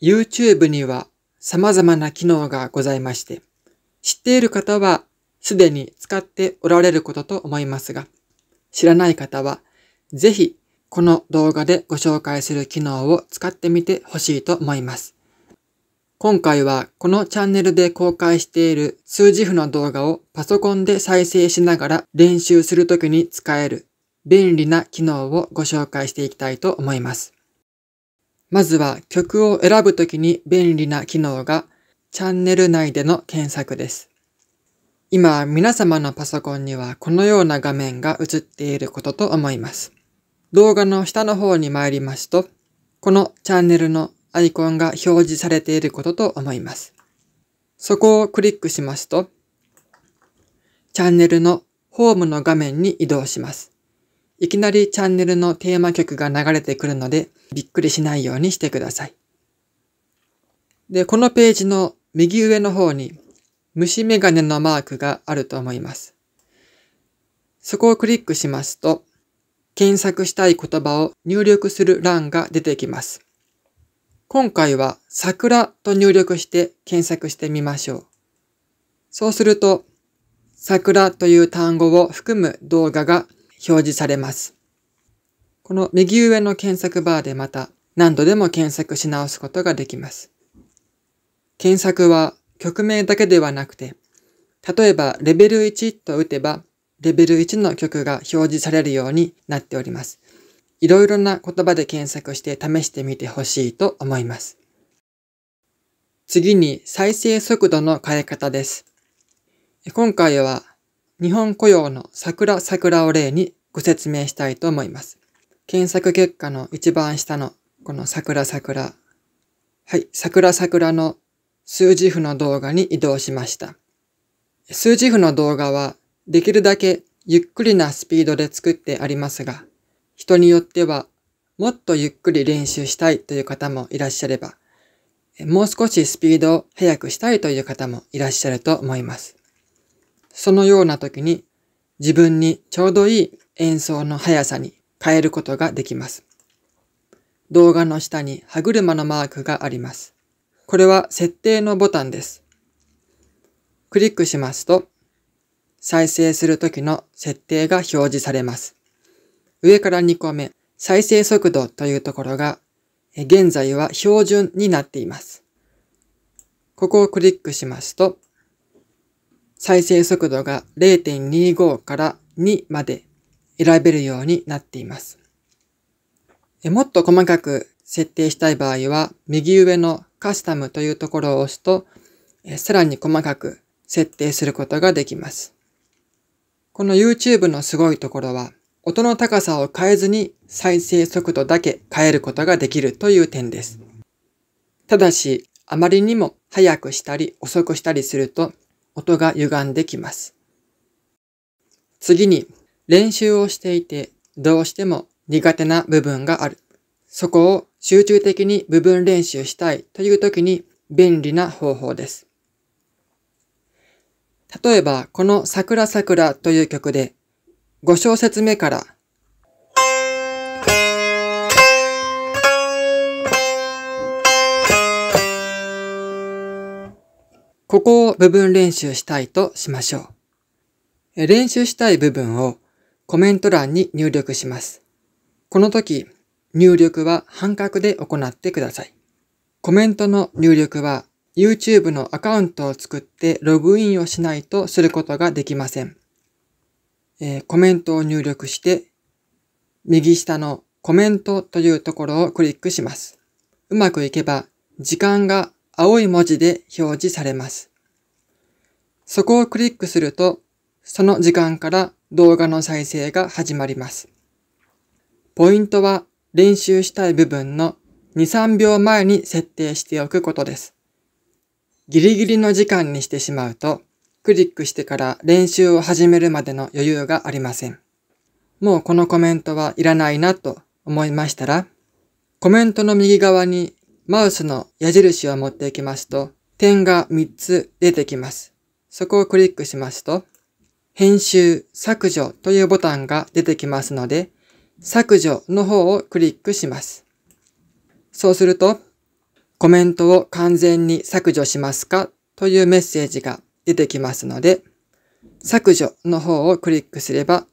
YouTube には様々な機能がございまして、知っている方はすでに使っておられることと思いますが、知らない方はぜひこの動画でご紹介する機能を使ってみてほしいと思います。今回はこのチャンネルで公開している数字符の動画をパソコンで再生しながら練習するときに使える便利な機能をご紹介していきたいと思います。まずは曲を選ぶときに便利な機能がチャンネル内での検索です。今皆様のパソコンにはこのような画面が映っていることと思います。動画の下の方に参りますと、このチャンネルのアイコンが表示されていることと思います。そこをクリックしますと、チャンネルのホームの画面に移動します。いきなりチャンネルのテーマ曲が流れてくるので、びっくりしないようにしてください。で、このページの右上の方に虫眼鏡のマークがあると思います。そこをクリックしますと、検索したい言葉を入力する欄が出てきます。今回は桜と入力して検索してみましょう。そうすると、桜という単語を含む動画が表示されます。この右上の検索バーでまた何度でも検索し直すことができます。検索は曲名だけではなくて、例えばレベル1と打てば、レベル1の曲が表示されるようになっております。いろいろな言葉で検索して試してみてほしいと思います。次に再生速度の変え方です。今回は日本雇用の桜桜を例にご説明したいと思います。検索結果の一番下のこの桜桜。はい、桜桜の数字符の動画に移動しました。数字符の動画はできるだけゆっくりなスピードで作ってありますが、人によってはもっとゆっくり練習したいという方もいらっしゃれば、もう少しスピードを速くしたいという方もいらっしゃると思います。そのような時に自分にちょうどいい演奏の速さに変えることができます。動画の下に歯車のマークがあります。これは設定のボタンです。クリックしますと、再生するときの設定が表示されます。上から2個目、再生速度というところが、現在は標準になっています。ここをクリックしますと、再生速度が0.25から2まで選べるようになっています。もっと細かく設定したい場合は、右上のカスタムというところを押すと、さらに細かく設定することができます。この YouTube のすごいところは、音の高さを変えずに再生速度だけ変えることができるという点です。ただし、あまりにも速くしたり遅くしたりすると音が歪んできます。次に、練習をしていてどうしても苦手な部分がある。そこを集中的に部分練習したいという時に便利な方法です。例えば、この桜桜という曲で5小節目からここを部分練習したいとしましょう。練習したい部分をコメント欄に入力します。この時、入力は半角で行ってください。コメントの入力は YouTube のアカウントを作ってログインをしないとすることができません。えー、コメントを入力して、右下のコメントというところをクリックします。うまくいけば時間が青い文字で表示されます。そこをクリックすると、その時間から動画の再生が始まります。ポイントは練習したい部分の2、3秒前に設定しておくことです。ギリギリの時間にしてしまうと、クリックしてから練習を始めるまでの余裕がありません。もうこのコメントはいらないなと思いましたら、コメントの右側にマウスの矢印を持っていきますと、点が3つ出てきます。そこをクリックしますと、編集、削除というボタンが出てきますので、削除の方をクリックします。そうすると、コメントを完全に削除しますかというメッセージが出てきますので、削除の方をクリックすれば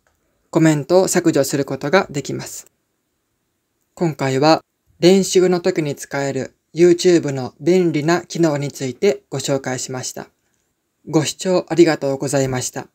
コメントを削除することができます。今回は練習の時に使える YouTube の便利な機能についてご紹介しました。ご視聴ありがとうございました。